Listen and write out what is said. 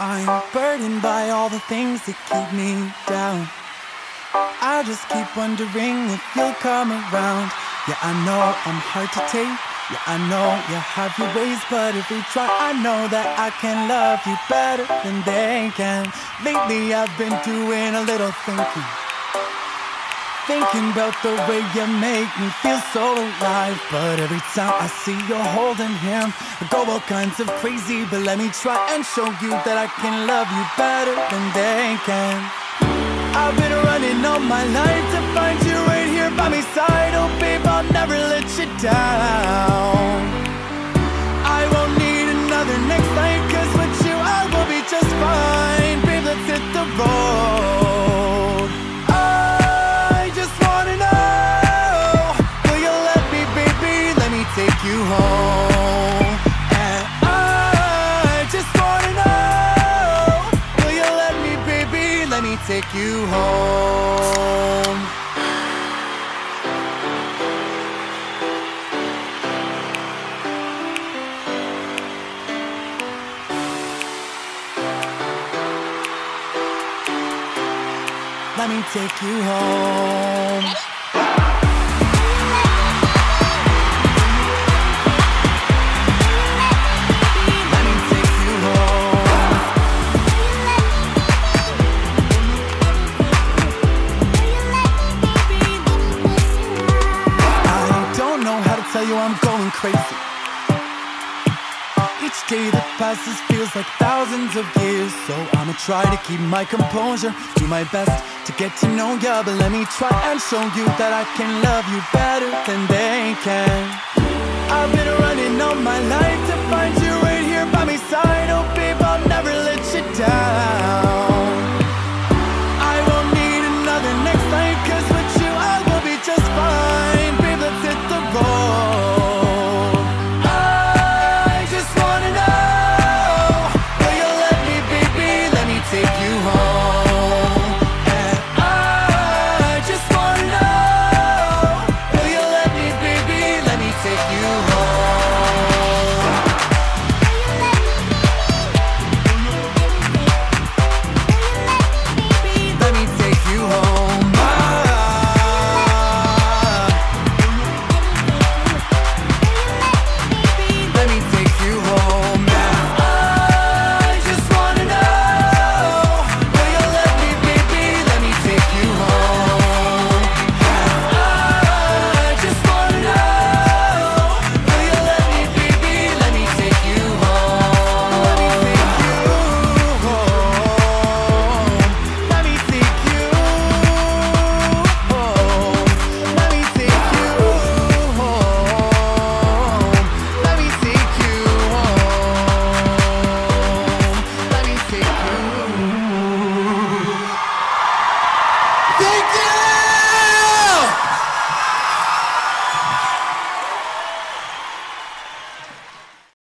I'm burdened by all the things that keep me down. I just keep wondering if you'll come around. Yeah, I know I'm hard to take. Yeah, I know you have your ways, but if we try, I know that I can love you better than they can. Lately, I've been doing a little thinking. Thinking about the way you make me feel so alive. But every time I see you holding him, I go all kinds of crazy. But let me try and show you that I can love you better than they can. I've been running all my life to find you right here by my side. Oh, babe, I'll never let you down. You home? And I just wanna know, will you let me, baby, let me take you home? Let me take you home. I'm going crazy. Each day that passes feels like thousands of years. So I'ma try to keep my composure, do my best to get to know ya. But let me try and show you that I can love you better than they can.